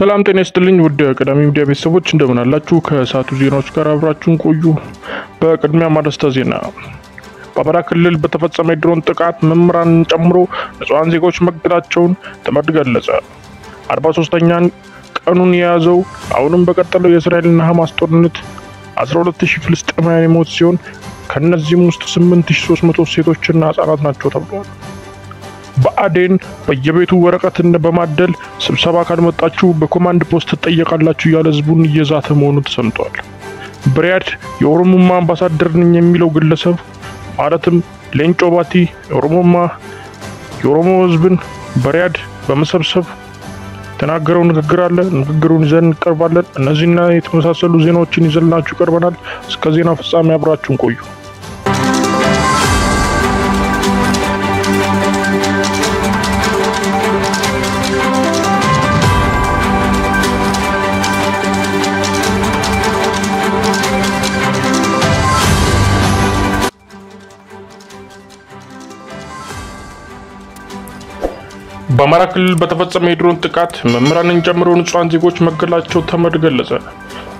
ሰላም ጤና ይስጥልኝ ውድ ቀዳሚ ሚዲያ ቤተሰቦች እንደምን አላችሁ? ከሰዓቱ ዜናዎች ጋር አብራችሁን ቆዩ። በቅድሚያ ማረስተ ዜና። በአማራ ክልል በተፈጸመ የድሮን ጥቃት መምህራንን ጨምሮ ንጹሐን ዜጎች መገደላቸውን ተመድ ገለጸ። አርባ ሶስተኛን ቀኑን የያዘው አሁንም በቀጠለው የእስራኤልና ሐማስ ጦርነት 12000 ፍልስጤማውያን የሞት ሲሆን ከእነዚህም ውስጥ 8300 ሴቶችና ህጻናት ናቸው ተብሏል። በአዴን በየቤቱ ወረቀትን በማደል ስብሰባ ካልመጣችሁ በኮማንድ ፖስት ትጠየቃላችሁ እያለ ህዝቡን እየዛተ መሆኑ ተሰምቷል። በሪያድ የኦሮሙማ አምባሳደር ነኝ የሚለው ግለሰብ ማለትም ሌንጮ ባቲ የኦሮሙማ የኦሮሞ ህዝብን በሪያድ በመሰብሰብ የተናገረው ንግግር አለ። ንግግሩን ይዘን እንቀርባለን። እነዚህና የተመሳሰሉ ዜናዎችን ይዘንላችሁ ቀርበናል። እስከ ዜና ፍጻሜ አብራችሁን ቆዩ። በአማራ ክልል በተፈጸመ የድሮን ጥቃት መምህራንን ጨምሮ ንጹሐን ዜጎች መገደላቸው ተመድ ገለጸ።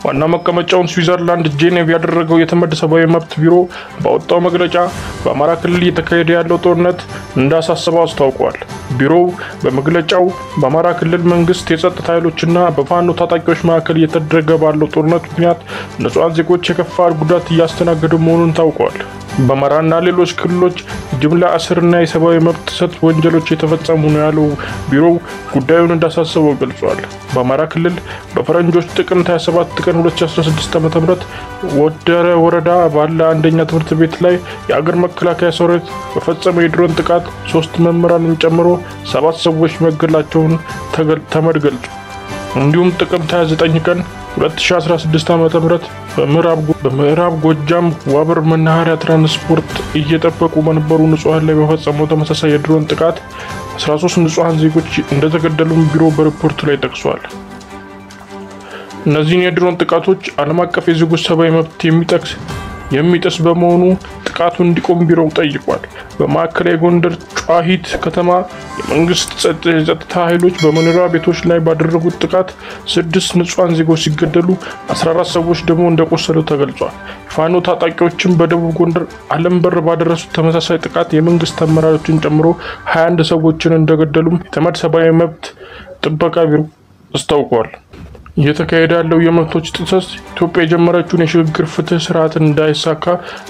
ዋና መቀመጫውን ስዊዘርላንድ ጄኔቭ ያደረገው የተመድ ሰብአዊ መብት ቢሮ ባወጣው መግለጫ በአማራ ክልል እየተካሄደ ያለው ጦርነት እንዳሳሰበው አስታውቋል። ቢሮው በመግለጫው በአማራ ክልል መንግስት የጸጥታ ኃይሎችና በፋኖ ታጣቂዎች መካከል እየተደረገ ባለው ጦርነት ምክንያት ንጹሐን ዜጎች የከፋ ጉዳት እያስተናገዱ መሆኑን ታውቋል። በአማራና ሌሎች ክልሎች ጅምላ እስርና የሰብአዊ መብት ጥሰት ወንጀሎች የተፈጸሙ ነው ያለው ቢሮው ጉዳዩን እንዳሳሰበው ገልጿል። በአማራ ክልል በፈረንጆች ጥቅምት 27 ቀን 2016 ዓ.ም ወደረ ወረዳ ባለ አንደኛ ትምህርት ቤት ላይ የአገር መከላከያ ሰራዊት በፈጸመው የድሮን ጥቃት ሶስት መምህራንን ጨምሮ ሰባት ሰዎች መገደላቸውን ተመድ ገልጿል። እንዲሁም ጥቅምት 29 ቀን 2016 ዓ.ም በምዕራብ ጎጃም ዋብር መናኸሪያ ትራንስፖርት እየጠበቁ በነበሩ ንጹሐን ላይ በፈጸመው ተመሳሳይ የድሮን ጥቃት 13 ንጹሐን ዜጎች እንደተገደሉም ቢሮ በሪፖርቱ ላይ ጠቅሷል። እነዚህን የድሮን ጥቃቶች ዓለም አቀፍ የዜጎች ሰብአዊ መብት የሚጠቅስ የሚጥስ በመሆኑ ጥቃቱ እንዲቆም ቢሮው ጠይቋል። በማዕከላዊ ጎንደር ጨዋሂት ከተማ የመንግስት የጸጥታ ኃይሎች በመኖሪያ ቤቶች ላይ ባደረጉት ጥቃት ስድስት ንጹሐን ዜጎች ሲገደሉ 14 ሰዎች ደግሞ እንደቆሰሉ ተገልጿል። የፋኖ ታጣቂዎችም በደቡብ ጎንደር አለም በር ባደረሱት ተመሳሳይ ጥቃት የመንግስት አመራሮችን ጨምሮ 21 ሰዎችን እንደገደሉም የተመድ ሰብአዊ መብት ጥበቃ ቢሮ አስታውቋል። እየተካሄደ ያለው የመብቶች ጥሰት ኢትዮጵያ የጀመረችውን የሽግግር ፍትህ ስርዓትን እንዳይሳካ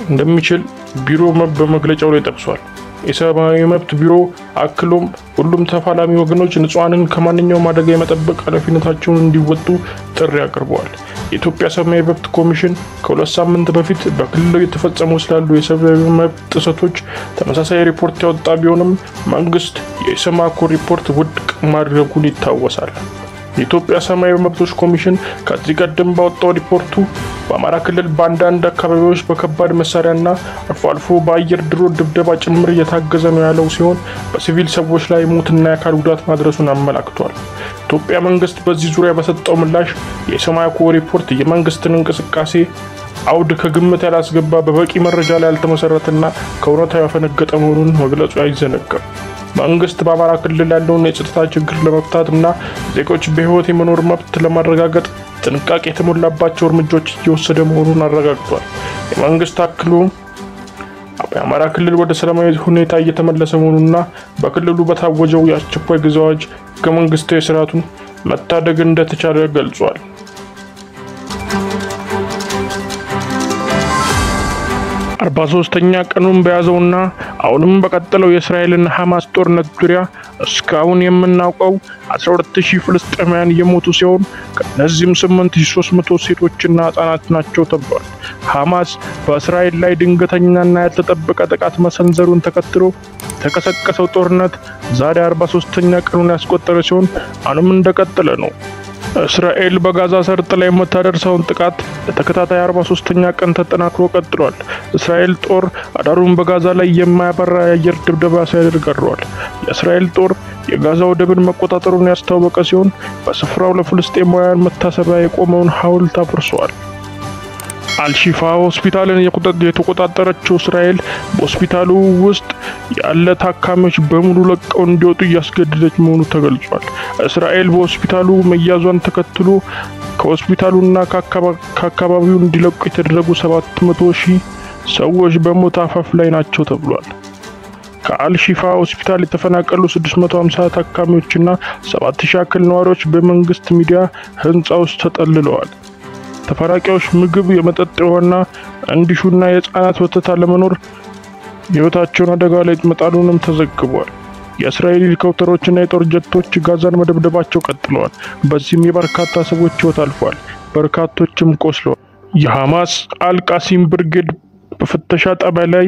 እንደሚችል ቢሮ በመግለጫው ላይ ጠቅሷል። የሰብአዊ መብት ቢሮ አክሎም ሁሉም ተፋላሚ ወገኖች ንጹሐንን ከማንኛውም አደጋ የመጠበቅ ኃላፊነታቸውን እንዲወጡ ጥሪ አቅርበዋል። የኢትዮጵያ ሰብአዊ መብት ኮሚሽን ከሁለት ሳምንት በፊት በክልሉ የተፈጸሙ ስላሉ የሰብአዊ መብት ጥሰቶች ተመሳሳይ ሪፖርት ያወጣ ቢሆንም መንግስት የኢሰማኮ ሪፖርት ውድቅ ማድረጉን ይታወሳል። የኢትዮጵያ ሰብአዊ መብቶች ኮሚሽን ከዚህ ቀደም ባወጣው ሪፖርቱ በአማራ ክልል በአንዳንድ አካባቢዎች በከባድ መሳሪያና አልፎ አልፎ በአየር ድሮን ድብደባ ጭምር እየታገዘ ነው ያለው ሲሆን በሲቪል ሰዎች ላይ ሞትና የአካል ጉዳት ማድረሱን አመላክቷል። ኢትዮጵያ መንግስት በዚህ ዙሪያ በሰጠው ምላሽ የኢሰማኮ ሪፖርት የመንግስትን እንቅስቃሴ አውድ ከግምት ያላስገባ በበቂ መረጃ ላይ ያልተመሰረተና ከእውነታው ያፈነገጠ መሆኑን መግለጹ አይዘነጋም። መንግስት በአማራ ክልል ያለውን የጸጥታ ችግር ለመፍታት እና ዜጎች በህይወት የመኖር መብት ለማረጋገጥ ጥንቃቄ የተሞላባቸው እርምጃዎች እየወሰደ መሆኑን አረጋግጧል። የመንግስት አክሎ የአማራ ክልል ወደ ሰላማዊ ሁኔታ እየተመለሰ መሆኑና በክልሉ በታወጀው የአስቸኳይ ጊዜ አዋጅ ህገ መንግስታዊ ስርዓቱን መታደግ እንደተቻለ ገልጿል። አርባ ሶስተኛ ቀኑን በያዘውና አሁንም በቀጠለው የእስራኤልና ሐማስ ጦርነት ዙሪያ እስካሁን የምናውቀው 12000 ፍልስጤማውያን የሞቱ ሲሆን ከእነዚህም 8300 ሴቶችና ህጻናት ናቸው ተብሏል። ሐማስ በእስራኤል ላይ ድንገተኛና ያልተጠበቀ ጥቃት መሰንዘሩን ተከትሎ የተቀሰቀሰው ጦርነት ዛሬ 43ኛ ቀኑን ያስቆጠረ ሲሆን አሁንም እንደቀጠለ ነው። እስራኤል በጋዛ ሰርጥ ላይ የምታደርሰውን ጥቃት ለተከታታይ 43ኛ ቀን ተጠናክሮ ቀጥሏል። እስራኤል ጦር አዳሩን በጋዛ ላይ የማያበራ የአየር ድብደባ ሲያደርግ አድሯል። የእስራኤል ጦር የጋዛ ወደብን መቆጣጠሩን ያስታወቀ ሲሆን በስፍራው ለፍልስጤማውያን መታሰቢያ የቆመውን ሐውልት አፍርሷል። አልሺፋ ሆስፒታልን የተቆጣጠረችው እስራኤል በሆስፒታሉ ውስጥ ያለ ታካሚዎች በሙሉ ለቀው እንዲወጡ እያስገደደች መሆኑ ተገልጿል። እስራኤል በሆስፒታሉ መያዟን ተከትሎ ከሆስፒታሉና ከአካባቢው እንዲለቁ የተደረጉ 700 ሺህ ሰዎች በሞት አፋፍ ላይ ናቸው ተብሏል። ከአልሺፋ ሆስፒታል የተፈናቀሉ 650 ታካሚዎችና 7000 ያክል ነዋሪዎች በመንግስት ሚዲያ ህንፃ ውስጥ ተጠልለዋል። ተፈናቃዮች ምግብ፣ የመጠጥ ውሃና እንዲሹና የህፃናት ወተት አለመኖር ህይወታቸውን አደጋ ላይ መጣሉንም ተዘግቧል። የእስራኤል ሄሊኮፕተሮችና የጦር ጀቶች ጋዛን መደብደባቸው ቀጥለዋል። በዚህም የበርካታ ሰዎች ህይወት አልፏል፣ በርካቶችም ቆስለዋል። የሐማስ አልቃሲም ብርጌድ በፍተሻ ጣቢያ ላይ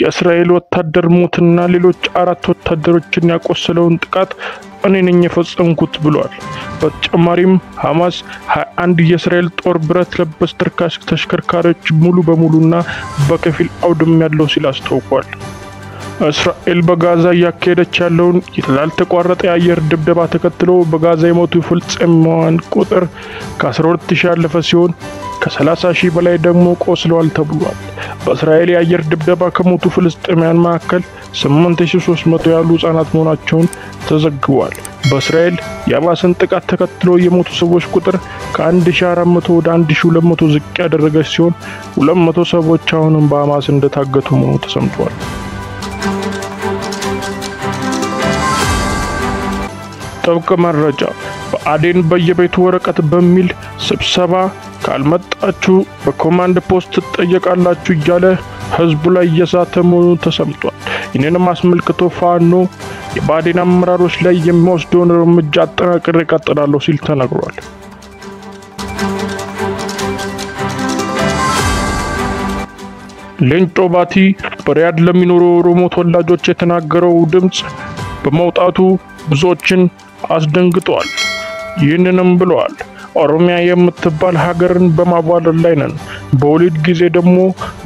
የእስራኤል ወታደር ሞትና ሌሎች አራት ወታደሮችን ያቆሰለውን ጥቃት እኔ ነኝ የፈጸምኩት ብሏል። በተጨማሪም ሐማስ 21 የእስራኤል ጦር ብረት ለበስ ተርካሽ ተሽከርካሪዎች ሙሉ በሙሉና በከፊል አውድም ያለው ሲል አስታውቋል። እስራኤል በጋዛ እያካሄደች ያለውን ያልተቋረጠ የአየር ድብደባ ተከትሎ በጋዛ የሞቱ ፍልስጤማውያን ቁጥር ከ12000 ያለፈ ሲሆን ከ30 ሺህ በላይ ደግሞ ቆስለዋል ተብሏል። በእስራኤል የአየር ድብደባ ከሞቱ ፍልስጤማውያን መካከል 8300 ያሉ ህጻናት መሆናቸውን ተዘግቧል። በእስራኤል የሐማስን ጥቃት ተከትሎ የሞቱ ሰዎች ቁጥር ከ1400 ወደ 1200 ዝቅ ያደረገች ሲሆን 200 ሰዎች አሁንም በሐማስ እንደታገቱ መሆኑ ተሰምቷል። ጥብቅ መረጃ በአዴን በየቤቱ ወረቀት በማደል ስብሰባ ካልመጣችሁ በኮማንድ ፖስት ትጠየቃላችሁ እያለ ህዝቡ ላይ እየዛተ መሆኑ ተሰምቷል። ይህንንም አስመልክቶ ፋኖ የብአዴን አመራሮች ላይ የሚወስደውን እርምጃ አጠናክሬ እቀጥላለሁ ሲል ተነግሯል። ሌንጮ ባቲ በሪያድ ለሚኖሩ ኦሮሞ ተወላጆች የተናገረው ድምፅ በመውጣቱ ብዙዎችን አስደንግጧል። ይህንንም ብለዋል። ኦሮሚያ የምትባል ሀገርን በማዋለድ ላይ ነን። በወሊድ ጊዜ ደግሞ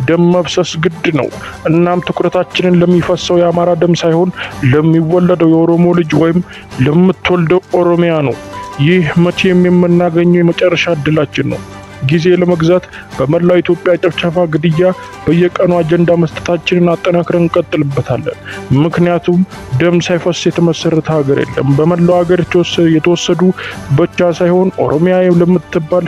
ደም መፍሰስ ግድ ነው። እናም ትኩረታችንን ለሚፈሰው የአማራ ደም ሳይሆን ለሚወለደው የኦሮሞ ልጅ ወይም ለምትወልደው ኦሮሚያ ነው። ይህ መቼም የምናገኘው የመጨረሻ እድላችን ነው። ጊዜ ለመግዛት በመላው ኢትዮጵያ ጭፍጨፋ፣ ግድያ በየቀኑ አጀንዳ መስጠታችንን አጠናክረን እንቀጥልበታለን። ምክንያቱም ደም ሳይፈስ የተመሰረተ ሀገር የለም። በመላው ሀገር የተወሰዱ ብቻ ሳይሆን ኦሮሚያ ለምትባል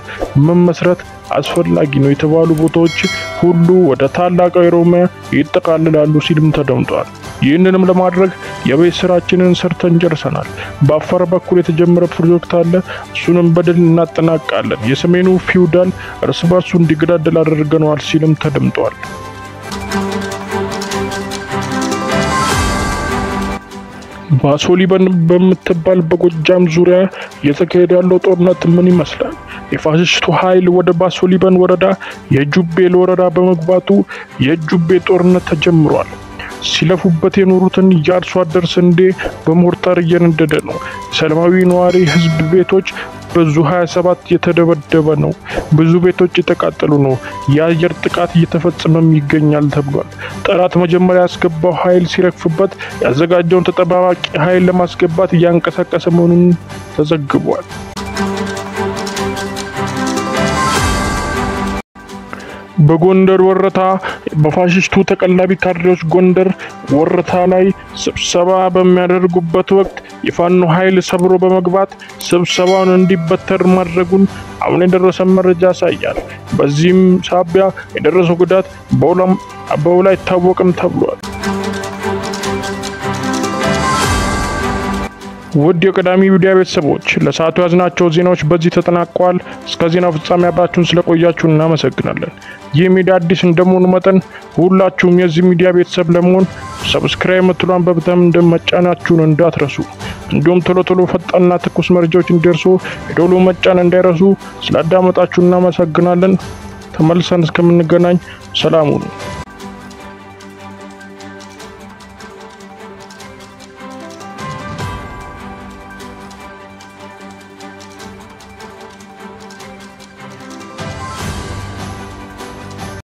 መመስረት አስፈላጊ ነው የተባሉ ቦታዎች ሁሉ ወደ ታላቋ ኦሮሚያ ይጠቃልላሉ ሲልም ተደምጧል። ይህንንም ለማድረግ የቤት ስራችንን ሰርተን ጨርሰናል። በአፋር በኩል የተጀመረ ፕሮጀክት አለ። እሱንም በድል እናጠናቃለን። የሰሜኑ ፊውዳል እርስ በርሱ እንዲገዳደል አድርገነዋል ሲልም ተደምጧል። ባሶሊበን በምትባል በጎጃም ዙሪያ እየተካሄደ ያለው ጦርነት ምን ይመስላል? የፋሽስቱ ኃይል ወደ ባሶሊበን ወረዳ የጁቤል ወረዳ በመግባቱ የጁቤ ጦርነት ተጀምሯል። ሲለፉበት የኖሩትን የአርሶ አደር ስንዴ በሞርታር እየነደደ ነው። የሰላማዊ ነዋሪ ህዝብ ቤቶች በዙ 27 የተደበደበ ነው። ብዙ ቤቶች የተቃጠሉ ነው። የአየር ጥቃት እየተፈጸመም ይገኛል ተብሏል። ጠላት መጀመሪያ ያስገባው ኃይል ሲረግፍበት ያዘጋጀውን ተጠባባቂ ኃይል ለማስገባት እያንቀሳቀሰ መሆኑን ተዘግቧል። በጎንደር ወረታ በፋሽስቱ ተቀላቢ ካድሬዎች ጎንደር ወረታ ላይ ስብሰባ በሚያደርጉበት ወቅት የፋኖ ኃይል ሰብሮ በመግባት ስብሰባውን እንዲበተር ማድረጉን አሁን የደረሰ መረጃ ያሳያል። በዚህም ሳቢያ የደረሰው ጉዳት በውል አይታወቅም ተብሏል። ውድ የቀዳሚ ሚዲያ ቤተሰቦች ለሰዓቱ ያዝናቸው ዜናዎች በዚህ ተጠናቀዋል። እስከ ዜናው ፍጻሜ አብራችሁን ስለቆያችሁ እናመሰግናለን። ይህ ሚዲያ አዲስ እንደመሆኑ መጠን ሁላችሁም የዚህ ሚዲያ ቤተሰብ ለመሆን subscribe ምትለዋን button መጫናችሁን እንዳትረሱ። እንዲሁም ቶሎ ቶሎ ፈጣንና ትኩስ መረጃዎች እንዲደርሱ የደወሉ መጫን እንዳይረሱ። ስላዳመጣችሁ እናመሰግናለን። ተመልሰን እስከምንገናኝ ሰላም ሁኑ።